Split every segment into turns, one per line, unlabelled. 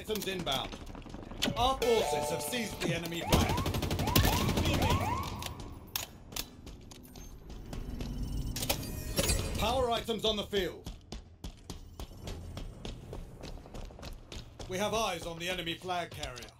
Items inbound. Our forces have seized the enemy flag. Power items on the field. We have eyes on the enemy flag carrier.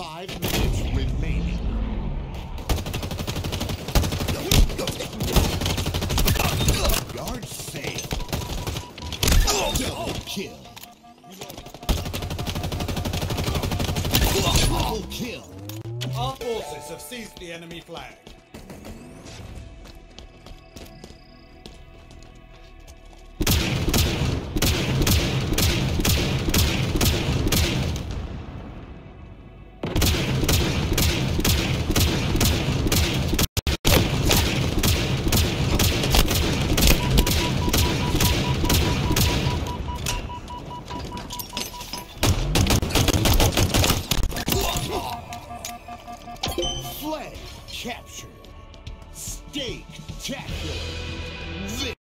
Five minutes remaining. Yard sale. Double kill. Triple kill.
Our forces have seized the enemy flag.
Flag captured. Stake tackler.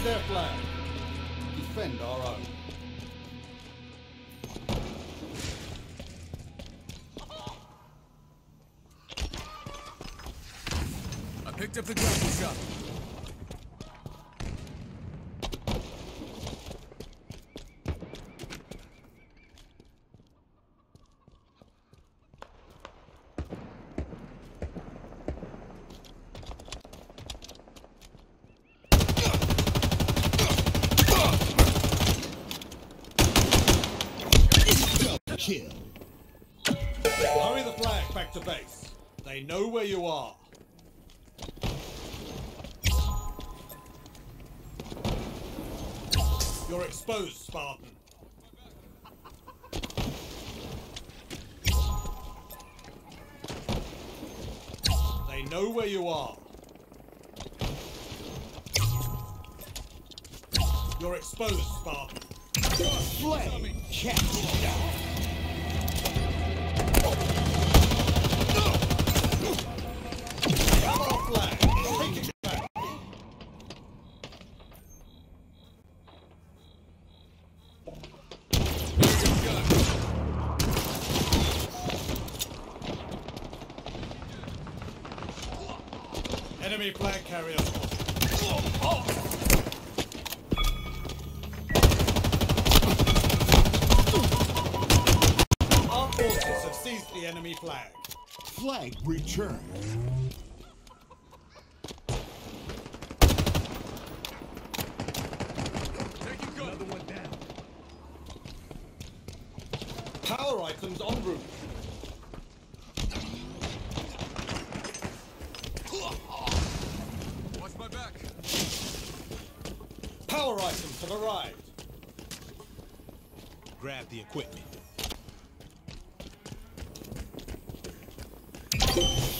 Seize their flag. Defend our own.
I picked up the grapple shot.
kill.
Hurry the flag back to base. They know where you are. You're exposed, Spartan. They know where you are. You're exposed, Spartan. Your flame catch down. Enemy flag carrier. The enemy flag.
Flag returned.
Another one down.
Power items en route.
Watch my back.
Power items have arrived.
Grab the equipment.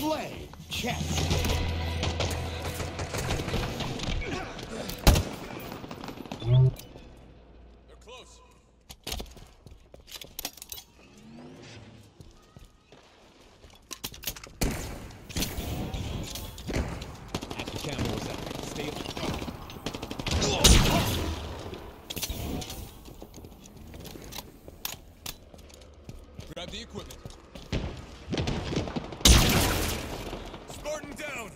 Flame capture.
They're close.
After camera was out. Stay
Grab the equipment. Spartan down.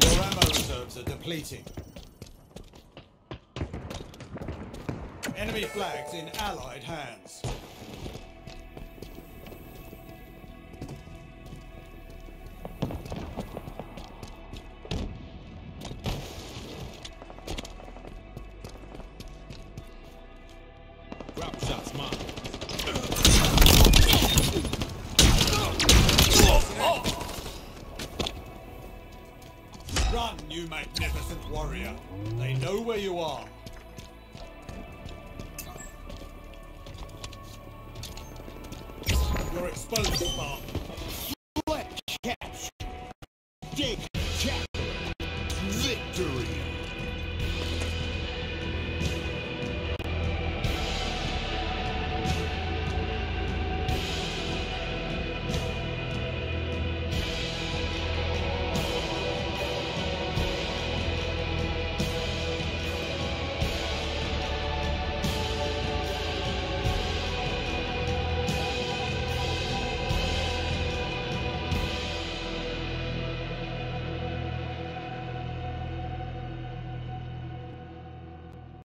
Your ammo reserves are depleting. Enemy flags in Allied hands. Magnificent warrior. They know where you are. You're exposed, Spartan.